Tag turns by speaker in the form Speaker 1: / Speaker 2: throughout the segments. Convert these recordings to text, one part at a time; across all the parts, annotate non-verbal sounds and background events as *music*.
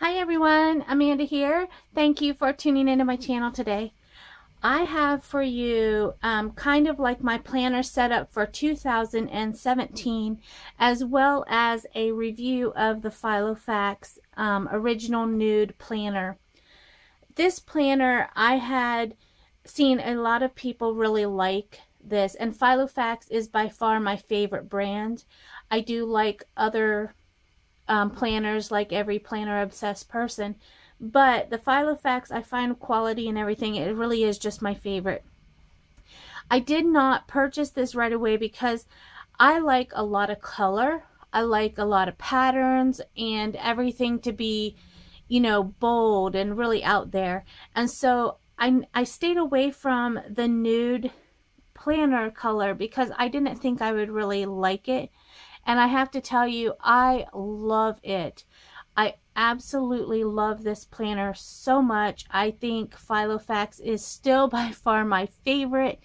Speaker 1: Hi everyone, Amanda here. Thank you for tuning into my channel today. I have for you um, kind of like my planner set up for 2017 as well as a review of the Filofax um, original nude planner. This planner I had seen a lot of people really like this and Filofax is by far my favorite brand. I do like other um, planners like every planner obsessed person. But the Filofax, I find quality and everything. It really is just my favorite. I did not purchase this right away because I like a lot of color. I like a lot of patterns and everything to be, you know, bold and really out there. And so I, I stayed away from the nude planner color because I didn't think I would really like it. And I have to tell you, I love it. I absolutely love this planner so much. I think Filofax is still *laughs* by far my favorite.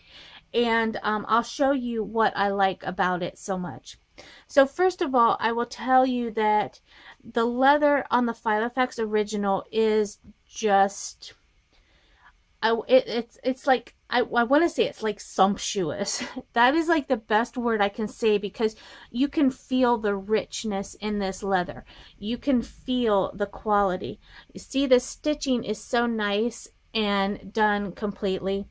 Speaker 1: And um, I'll show you what I like about it so much. So first of all, I will tell you that the leather on the Filofax original is just I, it, it's it's like I, I want to say it's like sumptuous. *laughs* that is like the best word I can say because you can feel the richness in this leather. You can feel the quality. You see the stitching is so nice and done completely.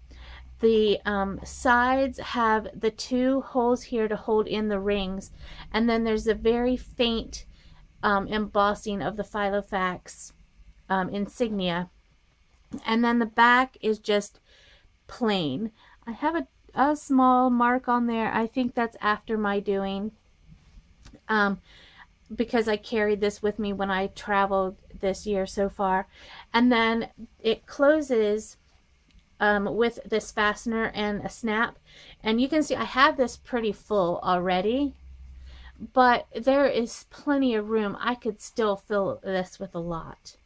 Speaker 1: The um, sides have the two holes here to hold in the rings and then there's a very faint um, embossing of the Filofax um, insignia and then the back is just plain. I have a, a small mark on there. I think that's after my doing. Um, because I carried this with me when I traveled this year so far. And then it closes um, with this fastener and a snap. And you can see I have this pretty full already. But there is plenty of room. I could still fill this with a lot.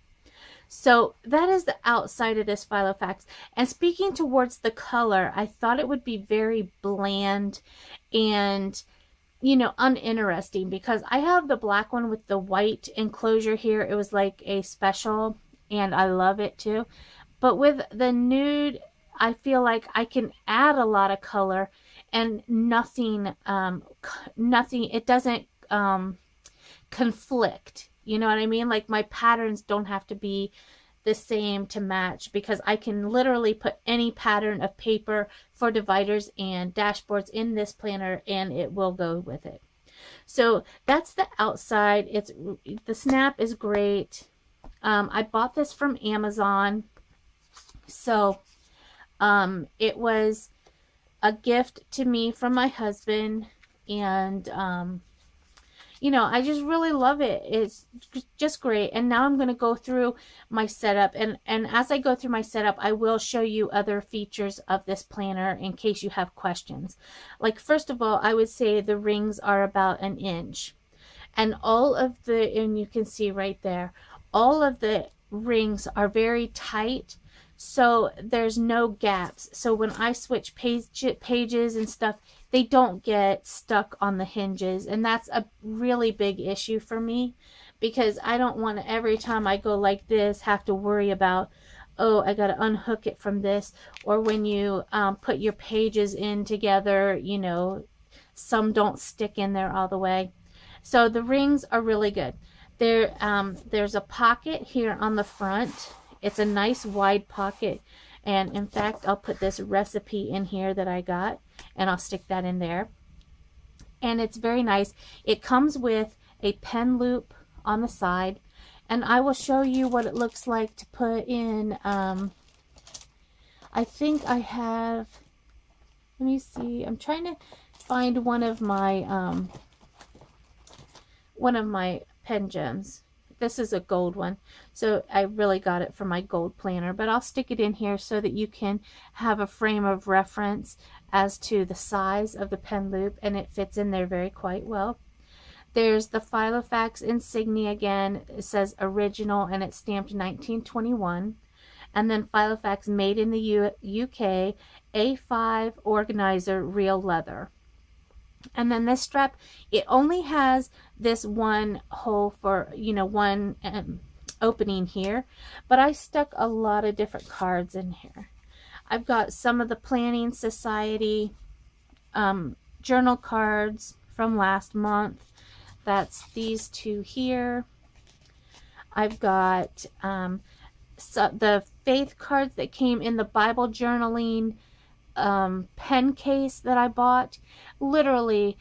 Speaker 1: So that is the outside of this Filofax. And speaking towards the color, I thought it would be very bland and, you know, uninteresting because I have the black one with the white enclosure here. It was like a special and I love it too. But with the nude, I feel like I can add a lot of color and nothing, um, nothing, it doesn't um, conflict you know what I mean? Like my patterns don't have to be the same to match because I can literally put any pattern of paper for dividers and dashboards in this planner and it will go with it. So that's the outside. It's The snap is great. Um, I bought this from Amazon. So um, it was a gift to me from my husband and um, you know, I just really love it. It's just great. And now I'm going to go through my setup. And, and as I go through my setup, I will show you other features of this planner in case you have questions. Like, first of all, I would say the rings are about an inch. And all of the, and you can see right there, all of the rings are very tight so there's no gaps so when I switch page, pages and stuff they don't get stuck on the hinges and that's a really big issue for me because I don't want to every time I go like this have to worry about oh I got to unhook it from this or when you um, put your pages in together you know some don't stick in there all the way. So the rings are really good. There um, there's a pocket here on the front. It's a nice wide pocket. And in fact, I'll put this recipe in here that I got and I'll stick that in there. And it's very nice. It comes with a pen loop on the side. And I will show you what it looks like to put in. Um, I think I have, let me see. I'm trying to find one of my, um, one of my pen gems. This is a gold one, so I really got it for my gold planner, but I'll stick it in here so that you can have a frame of reference as to the size of the pen loop, and it fits in there very quite well. There's the Filofax insignia again. It says original, and it's stamped 1921. And then Filofax made in the U UK, A5 organizer, real leather. And then this strap, it only has this one hole for, you know, one um, opening here, but I stuck a lot of different cards in here. I've got some of the Planning Society um, journal cards from last month. That's these two here. I've got um, so the faith cards that came in the Bible journaling um, pen case that I bought. Literally,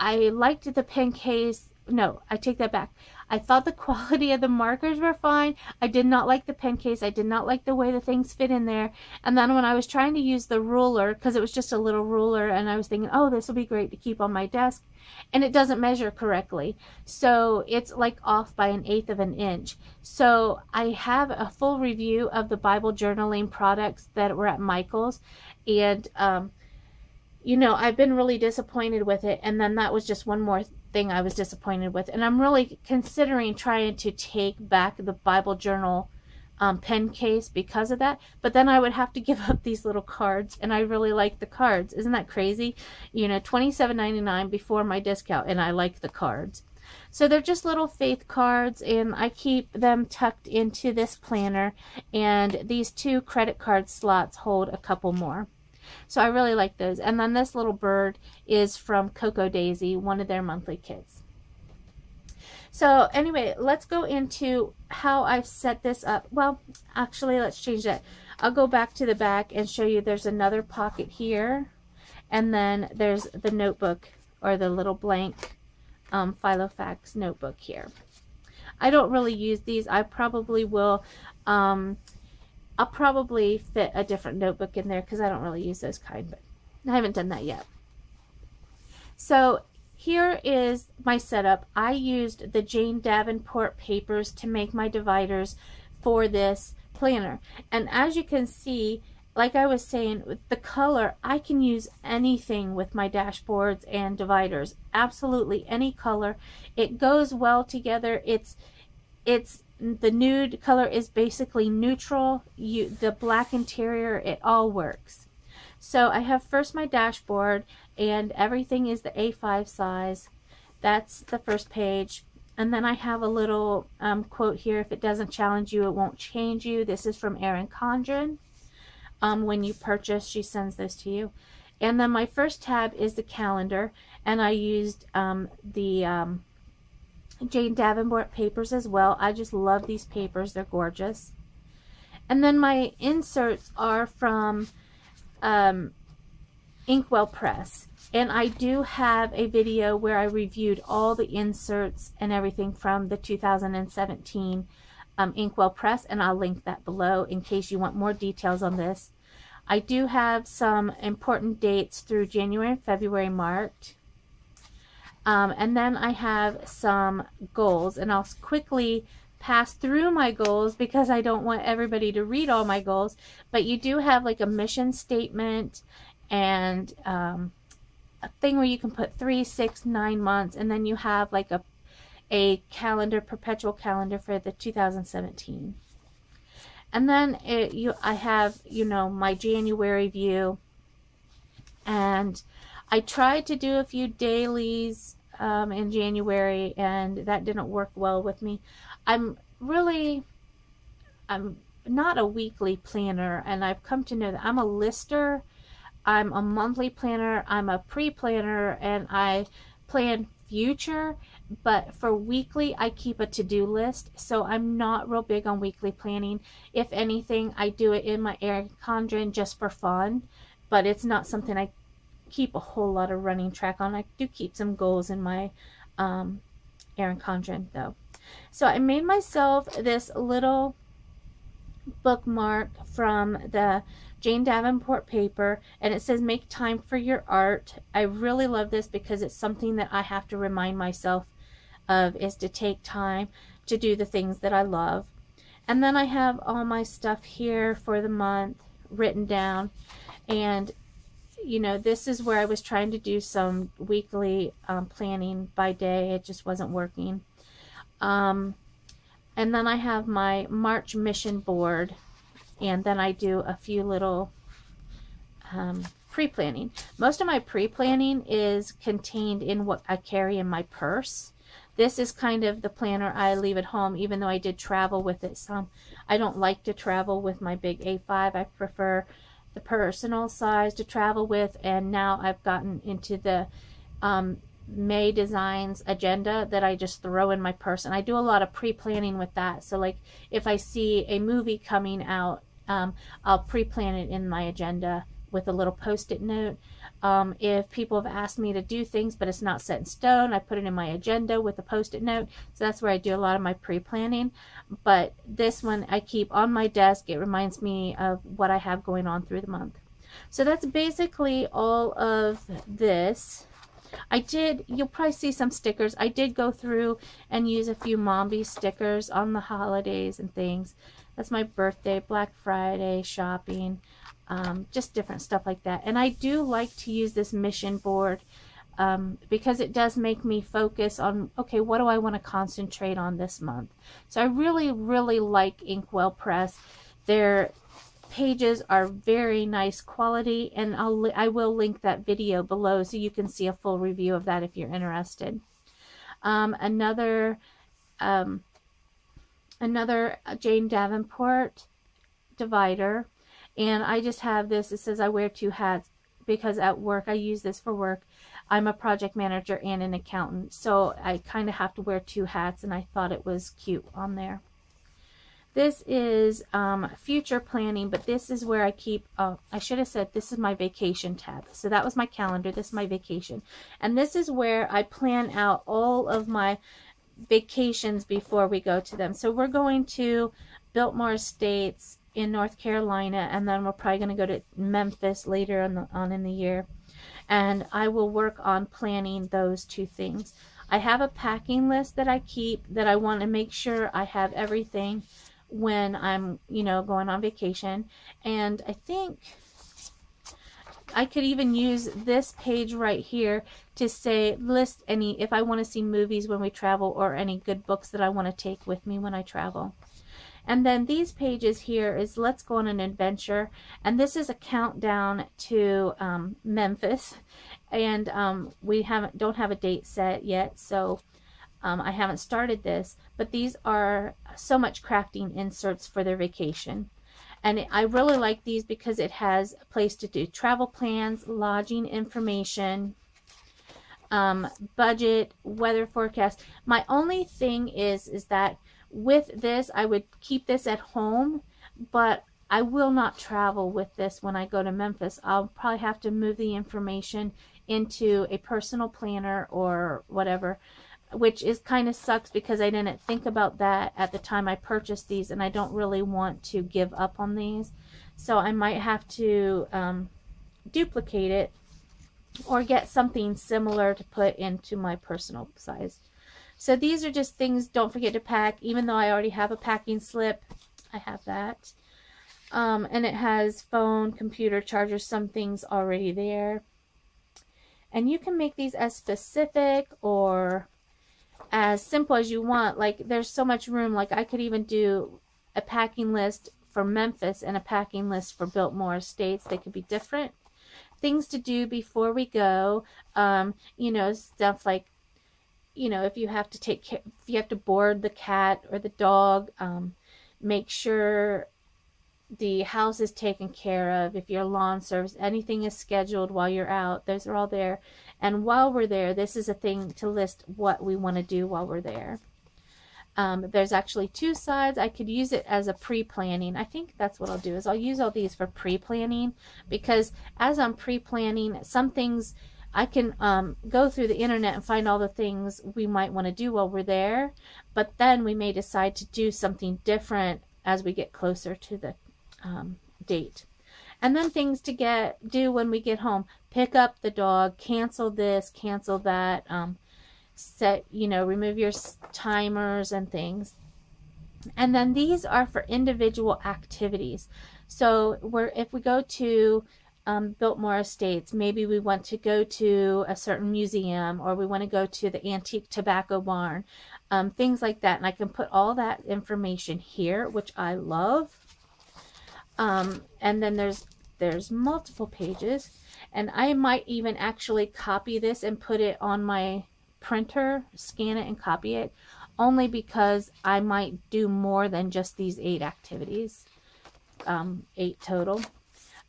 Speaker 1: I liked the pen case. No, I take that back. I thought the *laughs* quality of the markers were fine. I did not like the pen case. I did not like the way the things fit in there. And then when I was trying to use the ruler, because it was just a little ruler, and I was thinking, oh, this will be great to keep on my desk, and it doesn't measure correctly. So it's like off by an eighth of an inch. So I have a full review of the Bible journaling products that were at Michael's, and um, you know, I've been really disappointed with it. And then that was just one more thing I was disappointed with. And I'm really considering trying to take back the Bible journal um, pen case because of that. But then I would have to *laughs* give up these little cards, and I really like the cards. Isn't that crazy? You know, $27.99 before my discount, and I like the cards. So they're just little faith cards, and I keep them tucked into this planner, and these two credit card slots hold a couple more. So I really like those. And then this little bird is from Cocoa Daisy, one of their monthly kits. So anyway, let's go into how I've set this up. Well, actually, let's change that. I'll go back to the back and show you there's another pocket here. And then there's the notebook or the little blank um, Filofax notebook here. I don't really use these. I probably will um, I'll probably fit a different notebook in there because I don't really use those kind, but I haven't done that yet. So here is my setup. I used the Jane Davenport papers to make my dividers for this planner. And as you can see, like I was saying, with the color, I can use anything with my dashboards and dividers. Absolutely any color. It goes well together. It's it's the nude color is basically neutral. You the black interior, it all works. So I have first my dashboard and everything is the A5 size. That's the first page. And then I have a little um, quote here, if it doesn't challenge you, it won't change you. This is from Erin Condren. Um, when you purchase, she sends this to you. And then my first tab is the calendar, and I used um, the um, Jane Davenport papers as well. I just love these papers. They're gorgeous. And then my inserts are from um, Inkwell Press. And I do have a video where I reviewed all the inserts and everything from the 2017 um, Inkwell Press. And I'll link that below in case you want more details on this. I do have some important dates through January and February marked. Um, and then I have some goals and I'll quickly pass through my goals because I don't want everybody to read all my goals. But you do have like a mission statement and um, a thing where you can put three, six, nine months, and then you have like a a calendar, perpetual calendar for the 2017. And then it, you, I have, you know, my January view, and I tried to do a few dailies um, in January, and that didn't work well with me. I'm really, I'm not a weekly planner, and I've come to know that I'm a lister, I'm a monthly planner, I'm a pre-planner, and I plan future, but for weekly, I keep a to-do list, so I'm not real big on weekly planning. If anything, I do it in my Erin Condren just for fun, but it's not something I keep a whole lot of running track on. I do keep some goals in my um, Erin Condren though. So I made myself this little bookmark from the Jane Davenport paper and it says make time for your art. I really love this because it's something that I have to remind myself of is to take time to do the things that I love. And then I have all my stuff here for the month written down and you know, this is where I was trying to do some weekly um, planning by day. It just wasn't working. Um, and then I have my March mission board. And then I do a few little um, pre-planning. Most of my pre-planning is contained in what I carry in my purse. This is kind of the planner I leave at home, even though I did travel with it some. I don't like to travel with my big A5. I prefer the personal size to travel with, and now I've gotten into the um, May Designs agenda that I just throw in my purse. And I do a lot of pre-planning with that. So like if I see a movie coming out, um, I'll pre-plan it in my agenda with a little post-it note. Um, if people have asked me to do things but it's not set in stone, I put it in my agenda with a post-it note. So that's where I do a lot of my pre-planning. But this one I keep on my desk. It reminds me of what I have going on through the month. So that's basically all of this. I did, you'll probably see some stickers. I did go through and use a few Mambi stickers on the holidays and things. That's my birthday, Black Friday, shopping, um, just different stuff like that. And I do like to use this mission board um, because it does make me focus on, okay, what do I want to concentrate on this month? So I really, really like Inkwell Press. They're pages are very nice quality and I'll I will link that video below so you can see a full review of that if you're interested. Um, another um, another Jane Davenport divider and I just have this it says I wear two hats because at work I use this for work I'm a project manager and an accountant so I kind of have to wear two hats and I thought it was cute on there this is um, future planning, but this is where I keep, uh, I should have said this is my vacation tab. So that was my calendar. This is my vacation. And this is where I plan out all of my vacations before we go to them. So we're going to Biltmore Estates in North Carolina, and then we're probably going to go to Memphis later on, the, on in the year. And I will work on planning those two things. I have a packing list that I keep that I want to make sure I have everything when I'm, you know, going on vacation. And I think I could even use this page right here to say list any, if I want to see movies when we travel or any good books that I want to take with me when I travel. And then these pages here is let's go on an adventure. And this is a countdown to um, Memphis. And um, we haven't don't have a date set yet. So um, I haven't started this, but these are so much crafting inserts for their vacation. And I really like these because it has a place to do travel plans, lodging information, um, budget, weather forecast. My only thing is, is that with this, I would keep this at home, but I will not travel with this when I go to Memphis. I'll probably have to move the information into a personal planner or whatever which is kind of sucks because I didn't think about that at the time I purchased these and I don't really want to give up on these. So I might have to um, duplicate it or get something similar to put into my personal size. So these are just things don't forget to pack even though I already have a packing slip. I have that. Um, and it has phone, computer, charger, some things already there. And you can make these as specific or as simple as you want. Like there's so much room. Like I could even do a packing list for Memphis and a packing list for Biltmore Estates. They could be different. Things to do before we go. Um, you know, stuff like, you know, if you have to take care, if you have to board the cat or the dog, um, make sure the house is taken care of. If your lawn service, anything is scheduled while you're out, those are all there. And while we're there, this is a thing to list what we want to do while we're there. Um, there's actually two sides. I could use it as a pre-planning. I think that's what I'll do is I'll use all these for pre-planning because as I'm pre-planning, some things I can um, go through the internet and find all the things we might want to do while we're there, but then we may decide to do something different as we get closer to the um, date. And then things to get do when we get home. Pick up the dog, cancel this, cancel that, um, set, you know, remove your timers and things. And then these are for individual activities. So we're, if we go to um, Biltmore Estates, maybe we want to go to a certain museum or we want to go to the antique tobacco barn, um, things like that. And I can put all that information here, which I love. Um, and then there's there's multiple pages and I might even actually copy this and put it on my printer, scan it and copy it, only because I might do more than just these eight activities, um, eight total.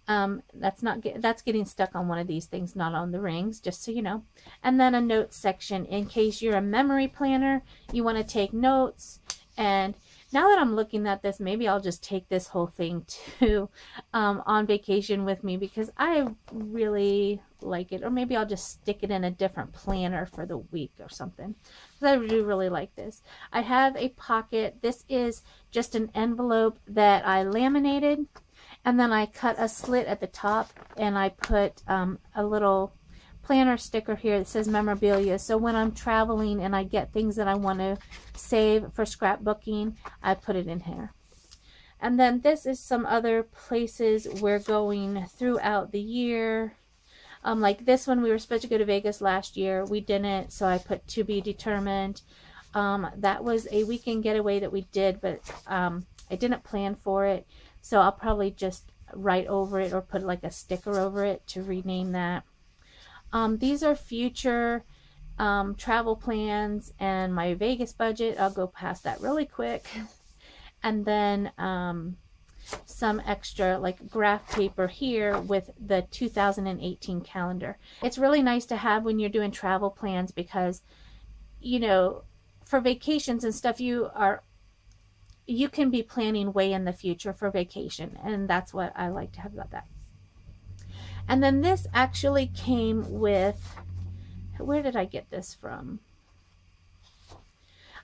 Speaker 1: Um, that's not get, that's getting stuck on one of these things, not on the rings, just so you know. And then a notes section in case you're a memory planner, you want to take notes. And now that I'm looking at this, maybe I'll just take this whole thing *laughs* too um, on vacation with me because I really like it. Or maybe I'll just stick it in a different planner for the week or something. I do really like this. I have a pocket. This is just an envelope that I laminated and then I cut a slit at the top and I put um, a little planner sticker here that says memorabilia. So when I'm traveling and I get things that I want to save for scrapbooking, I put it in here. And then this is some other places we're going throughout the year. Um, like this one, we were supposed to go to Vegas last year. We didn't, so I put to be determined. Um, that was a weekend getaway that we did, but um, I didn't plan for it. So I'll probably just write over it or put like a sticker over it to rename that. Um, these are future um, travel plans and my Vegas budget. I'll go past that really quick. *laughs* And then um, some extra like graph paper here with the 2018 calendar. It's really nice to have when you're doing travel plans because, you know, for vacations and stuff, you are you can be planning way in the future for vacation. And that's what I like to have about that. And then this actually came with, where did I get this from?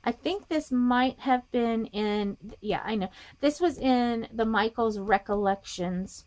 Speaker 1: I think this might have been in, yeah, I know. This was in the Michaels Recollections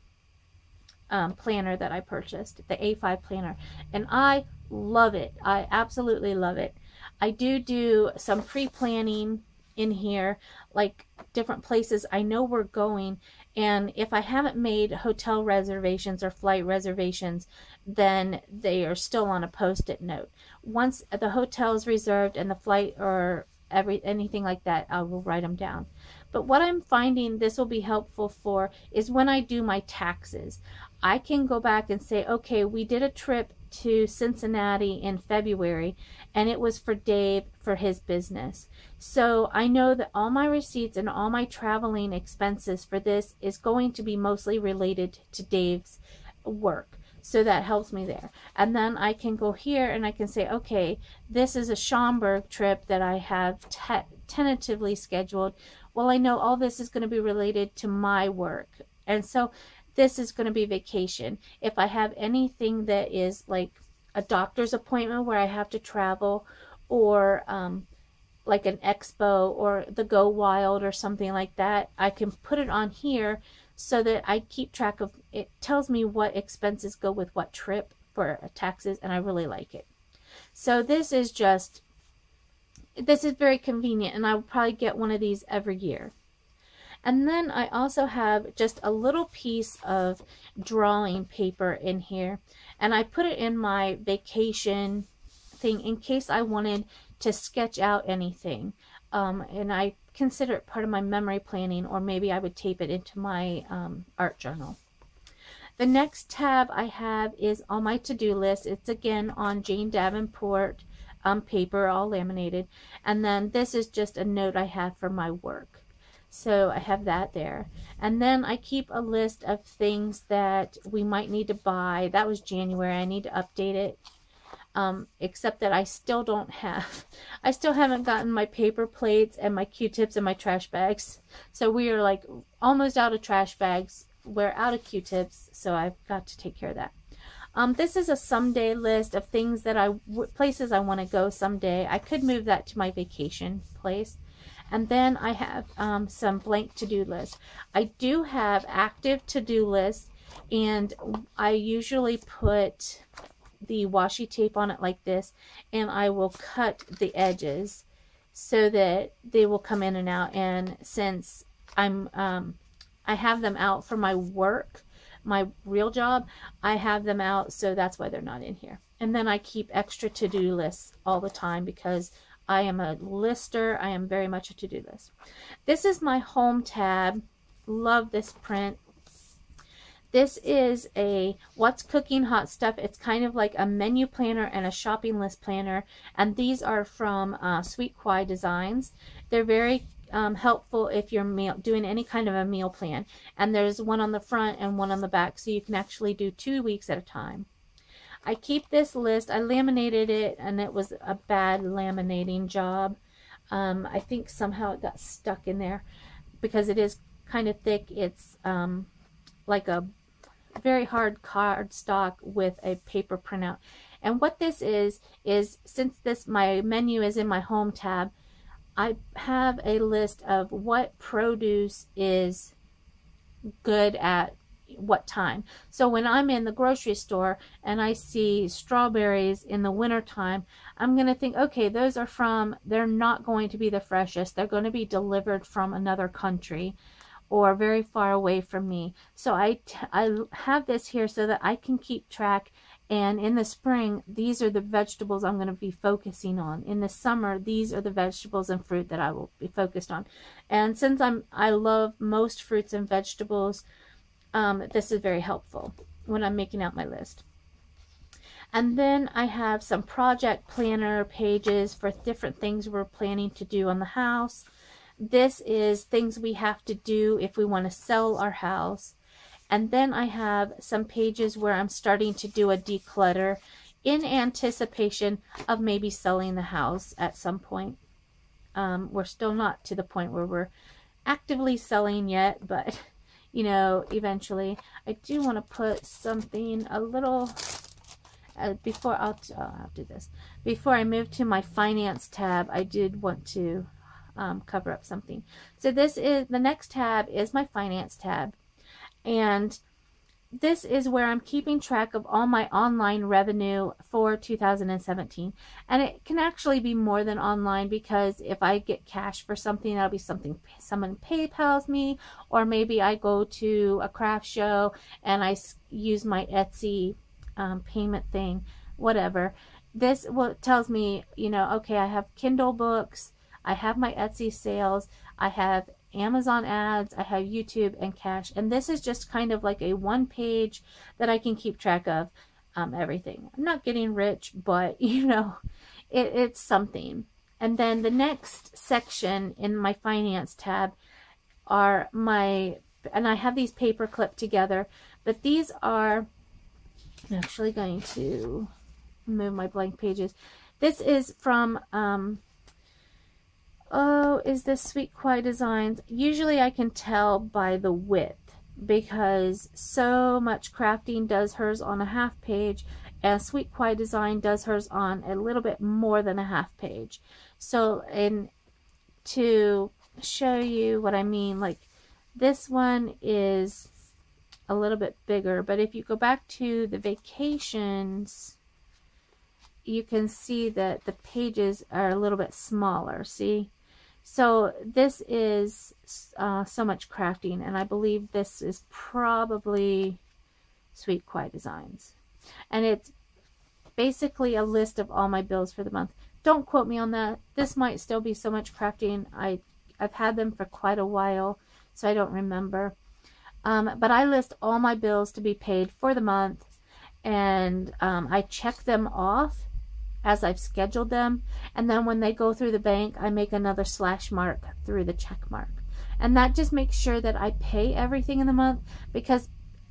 Speaker 1: um, planner that I purchased, the A5 planner. And I love it. I absolutely love it. I do do some pre-planning in here, like different places I know we're going. And if I haven't made hotel reservations or flight reservations, then they are still on a post-it note. Once the hotel is reserved and the flight or every anything like that, I will write them down. But what I'm finding this will be helpful for is when I do my taxes. I can go back and say, okay, we did a trip to Cincinnati in February and it was for Dave for his business. So I know that all my receipts and all my traveling expenses for this is going to be mostly related to Dave's work. So that helps me there. And then I can go here and I can say, okay, this is a Schaumburg trip that I have te tentatively scheduled. Well, I know all this is going to be related to my work. And so this is going to be vacation. If I have anything that is like a doctor's appointment where I have to travel or um, like an expo or the Go Wild or something like that, I can put it on here so that I keep track of, it tells me what expenses go with what trip for taxes and I really like it. So this is just, this is very convenient and I will probably get one of these every year. And then I also have just a little piece of drawing paper in here. And I put it in my vacation thing in case I wanted to sketch out anything. Um, and I consider it part of my memory planning or maybe I would tape it into my um, art journal. The next tab I have is on my to-do list. It's again on Jane Davenport um, paper, all laminated. And then this is just a note I have for my work. So I have that there. And then I keep a list of things that we might need to buy. That was January. I need to update it. Um, except that I still don't have, *laughs* I still haven't gotten my paper plates and my Q-tips and my trash bags. So we are like almost out of trash bags. We're out of Q-tips, so I've got to take care of that. Um, this is a someday list of things that I, places I want to go someday. I could move that to my vacation place. And then I have um, some blank to-do lists. I do have active to-do lists and I usually put the washi tape on it like this and I will cut the edges so that they will come in and out and since I'm um, I have them out for my work my real job I have them out so that's why they're not in here and then I keep extra to-do lists all the time because I am a lister. I am very much a to-do list. This is my home tab. Love this print. This is a What's Cooking Hot Stuff. It's kind of like a menu planner and a shopping list planner. And these are from uh, Sweet Kawaii Designs. They're very um, helpful if you're meal, doing any kind of a meal plan. And there's one on the front and one on the back. So you can actually do two weeks at a time. I keep this list. I laminated it and it was a bad laminating job. Um, I think somehow it got stuck in there because it is kind of thick. It's um, like a very hard cardstock with a paper printout. And what this is, is since this my menu is in my home tab, I have a list of what produce is good at what time. So when I'm in the grocery store and I see strawberries in the wintertime, I'm going to think, okay, those are from, they're not going to be the freshest. They're going to be delivered from another country or very far away from me. So I, I have this here so that I can keep track and in the spring, these are the vegetables I'm going to be focusing on. In the summer, these are the vegetables and fruit that I will be focused on. And since I'm I love most fruits and vegetables, um, this is very helpful when I'm making out my list. And then I have some project planner pages for different things we're planning to do on the house. This is things we have to do if we want to sell our house. And then I have some pages where I'm starting to do a declutter in anticipation of maybe selling the house at some point. Um, we're still not to the point where we're actively selling yet, but you know, eventually. I do want to put something a little uh, before I'll, I'll do this. Before I move to my finance tab, I did want to um, cover up something. So this is, the next tab is my finance tab. And this is where I'm keeping track of all my online revenue for 2017. And it can actually be more than online because if I get cash for something, that'll be something someone PayPal's me, or maybe I go to a craft show and I use my Etsy um, payment thing, whatever. This well, tells me, you know, okay, I have Kindle books, I have my Etsy sales, I have Amazon ads, I have YouTube and cash. And this is just kind of like a one page that I can keep track of um, everything. I'm not getting rich, but *laughs* you know, it, it's something. And then the next section in my finance tab are my, and I have these paper clipped together, but these are, I'm actually going to move my blank pages. This is from um, oh, is this Sweet Quiet Designs? Usually I can tell by the width because so much crafting does hers on a half page and Sweet Quiet Design does hers on a little bit more than a half page. So, and to show you what I mean, like this one is a little bit bigger, but if you go back to the vacations, you can see that the pages are a little bit smaller, see? So this is uh, so much crafting, and I believe this is probably Sweet Kawaii Designs. And it's basically a list of all my bills for the month. Don't quote me on that. This might still be so much crafting. I, I've had them for quite a while, so I don't remember. Um, but I list all my bills to be paid for the month, and um, I check them off as I've scheduled them. And then when they go through the bank, I make another slash mark through the check mark. And that just makes sure that I pay everything in the month because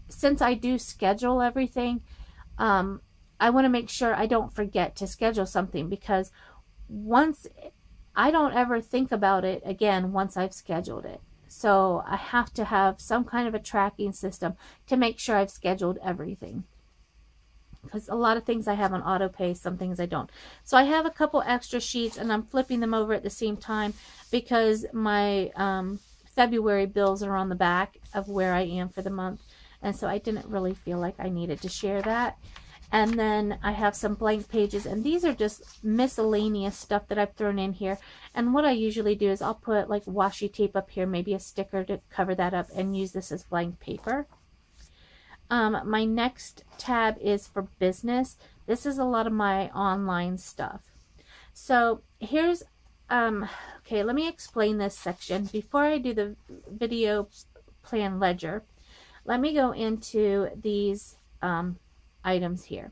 Speaker 1: since I do schedule everything, um, I want to make sure I don't forget to schedule something because once I don't ever think about it again once I've scheduled it. So I have to have some kind of a tracking system to make sure I've scheduled everything because a lot of things I have on auto pay, some things I don't. So I have a couple extra sheets and I'm flipping them over at the same time because my um, February bills are on the back of where I am for the month. And so I didn't really feel like I needed to share that. And then I have some blank pages and these are just miscellaneous stuff that I've thrown in here. And what I usually do is I'll put like washi tape up here, maybe a sticker to cover that up and use this as blank paper. Um, my next tab is for business. This is a lot of my online stuff. So here's, um, okay, let me explain this section. Before I do the video plan ledger, let me go into these um, items here.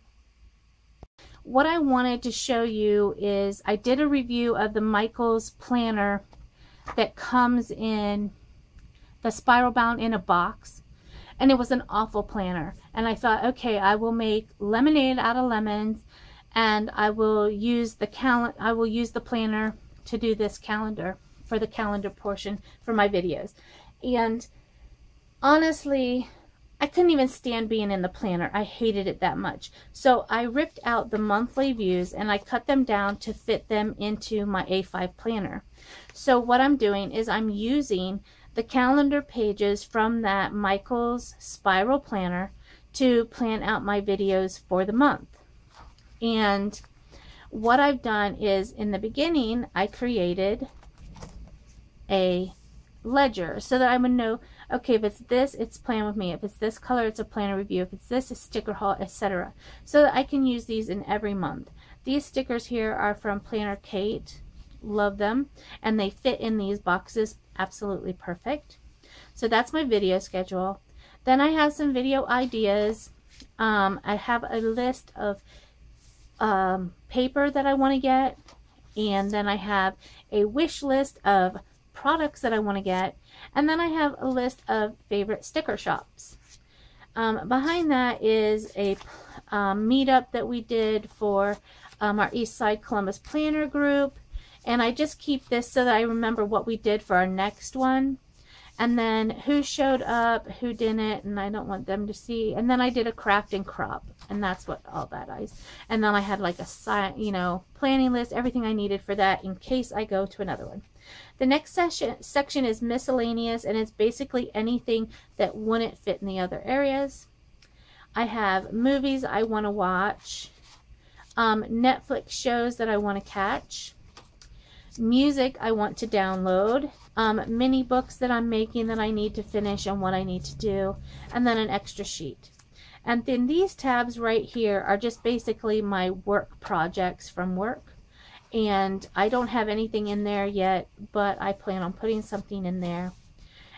Speaker 1: What I wanted to show you is I did a review of the Michaels planner that comes in the spiral bound in a box and it was an awful planner and I thought okay I will make lemonade out of lemons and I will use the cal I will use the planner to do this calendar for the calendar portion for my videos and honestly I couldn't even stand being in the planner. I hated it that much. So I ripped out the monthly views and I cut them down to fit them into my A5 planner. So what I'm doing is I'm using the calendar pages from that Michaels Spiral Planner to plan out my videos for the month. And what I've done is in the beginning, I created a ledger so that I would know, okay, if it's this, it's plan with me. If it's this color, it's a planner review. If it's this, it's sticker haul, etc. So that I can use these in every month. These stickers here are from Planner Kate. Love them. And they fit in these boxes absolutely perfect. So that's my video schedule. Then I have some video ideas. Um, I have a list of um, paper that I want to get. And then I have a wish list of products that I want to get. And then I have a list of favorite sticker shops. Um, behind that is a um, meetup that we did for um, our East Side Columbus Planner group. And I just keep this so that I remember what we did for our next one. And then who showed up, who didn't, and I don't want them to see. And then I did a craft and crop, and that's what all that is. And then I had like a, you know, planning list, everything I needed for that in case I go to another one. The next session, section is miscellaneous, and it's basically anything that wouldn't fit in the other areas. I have movies I want to watch, um, Netflix shows that I want to catch, music I want to download, um, mini books that I'm making that I need to finish and what I need to do, and then an extra sheet. And then these tabs right here are just basically my work projects from work. And I don't have anything in there yet, but I plan on putting something in there.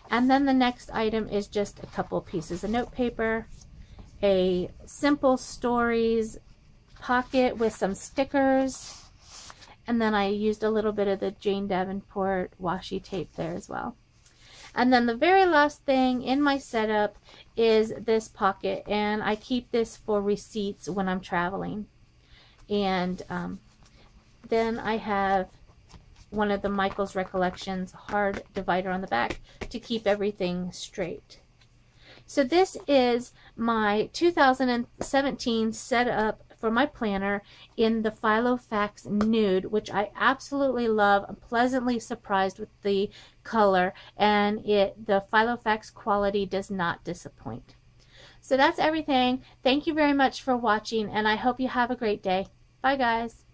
Speaker 1: And then the next item is just a couple pieces of note paper, a simple stories pocket with some stickers, and then I used a little bit of the Jane Davenport washi tape there as well. And then the very last thing in my setup is this pocket. And I keep this for receipts when I'm traveling. And um, then I have one of the Michael's Recollections hard divider on the back to keep everything straight. So this is my 2017 setup for my planner in the Filofax Nude, which I absolutely love. I'm pleasantly surprised with the color, and it the Filofax quality does not disappoint. So that's everything. Thank you very much for watching, and I hope you have a great day. Bye, guys.